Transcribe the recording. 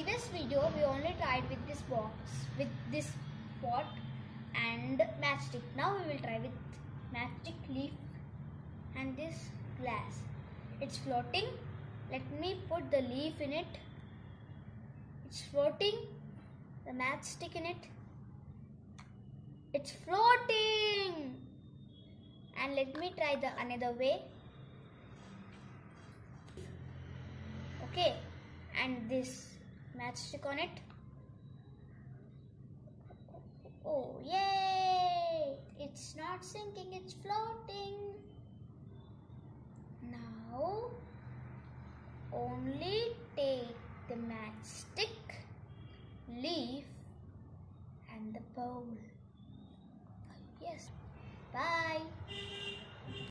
previous video we only tried with this box with this pot and matchstick. Now we will try with matchstick leaf and this glass. It's floating. Let me put the leaf in it. It's floating. The matchstick in it. It's floating. And let me try the another way. Okay. And this matchstick on it. Oh yay! It's not sinking it's floating. Now only take the matchstick leaf and the bowl. Yes. Bye